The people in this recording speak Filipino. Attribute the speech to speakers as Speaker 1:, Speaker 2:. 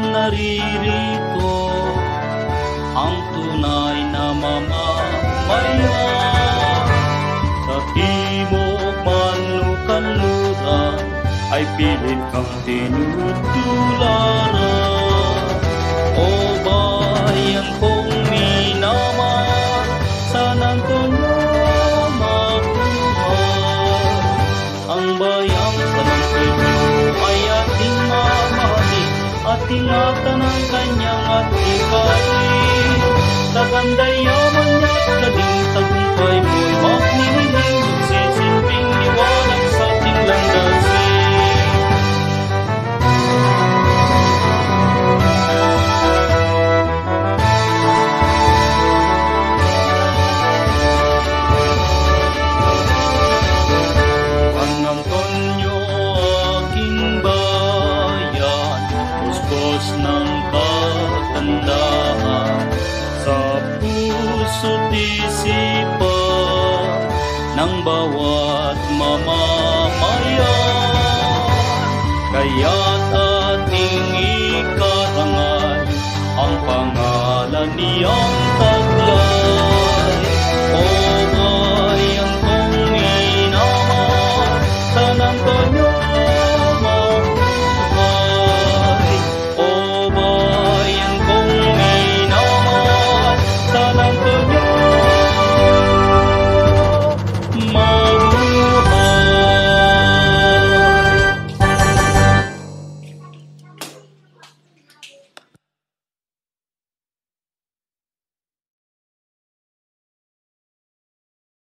Speaker 1: naririto. Ang tunay na mamamayan. Sa timog manukanluran ay pilit kang tinutularan. O bayan kong minamahal, sanang tunay mabuhay. Ang bayang At ingatan ang kanyang at ikain Sa ganda'y yaman niya't ng bawat mamamayan. Kaya't ating ikarangal ang pangalan niyang